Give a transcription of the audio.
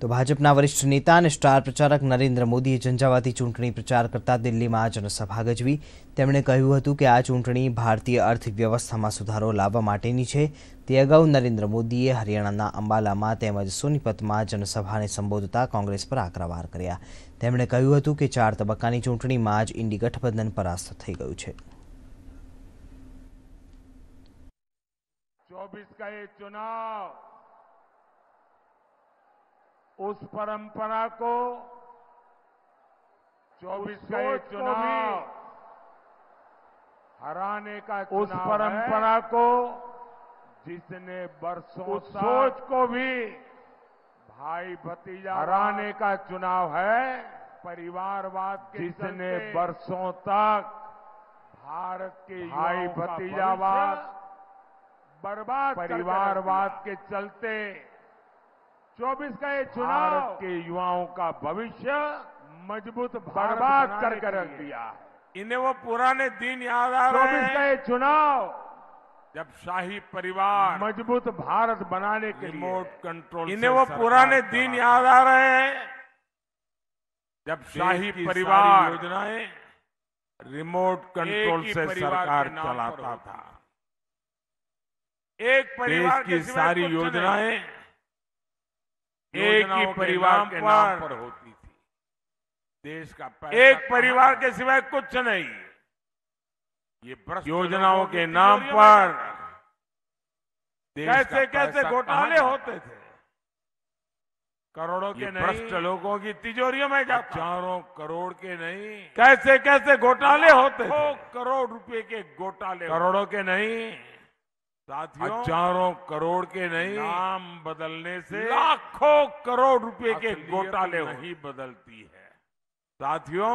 તો ભાજપના વરિષ્ઠ નેતા અને સ્ટાર પ્રચારક નરેન્દ્ર મોદીએ ઝંઝાવાતી ચૂંટણી પ્રચાર કરતા દિલ્હીમાં જનસભા ગજવી તેમણે કહ્યું હતું કે આ ચૂંટણી ભારતીય અર્થવ્યવસ્થામાં સુધારો લાવવા માટેની છે તે અગાઉ નરેન્દ્ર મોદીએ હરિયાણાના અંબાલામાં તેમજ સોનીપતમાં જનસભાને સંબોધતા કોંગ્રેસ પર આકરા વાર કર્યા તેમણે કહ્યું હતું કે ચાર તબક્કાની ચૂંટણીમાં જ ઇન્ડી ગઠબંધન પરાસ્ત થઈ ગયું છે चौबीस का ये चुनाव उस परंपरा को चौबीस का ये चुनाव। हराने का उस परंपरा को जिसने बरसों उस सोच को भी भाई भतीजा हराने का चुनाव है। परिवारवाद के जिसने बरसों तक भारत के भाई भतीजावाद बर्बाद परिवारवाद के चलते 24 का ये चुनाव। भारत के युवाओं का भविष्य मज़बूत बर्बाद करके रख दिया। इन्हें वो पुराने दिन याद आ रहे 24 का ये चुनाव। जब शाही परिवार मज़बूत भारत बनाने के रिमोट कंट्रोल इन्हें वो पुराने दिन याद आ रहे हैं। जब शाही परिवार योजनाएँ रिमोट कंट्रोल से सरकार चलाता था। एक परिवार की सारी योजनाएँ एक ही परिवार के नाम पर होती थी। देश का एक परिवार के सिवाय कुछ नहीं। ये योजनाओं के नाम पर कैसे कैसे घोटाले होते थे? करोड़ों के भ्रष्ट लोगों की तिजोरियों में जाता। चारों करोड़ के नहीं। कैसे कैसे घोटाले होते करोड़ रुपए के घोटाले करोड़ों के नहीं। साथियों हज़ारों करोड़ के नहीं नाम बदलने से लाखों करोड़ रुपए के घोटाले नहीं बदलती है। साथियों